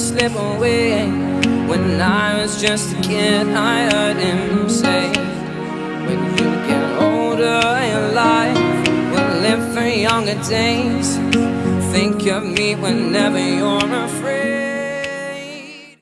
slip away. When I was just a kid, I heard him say, When you get older, your life will live for younger days. Think of me whenever you're afraid.